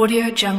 Audio Jungle.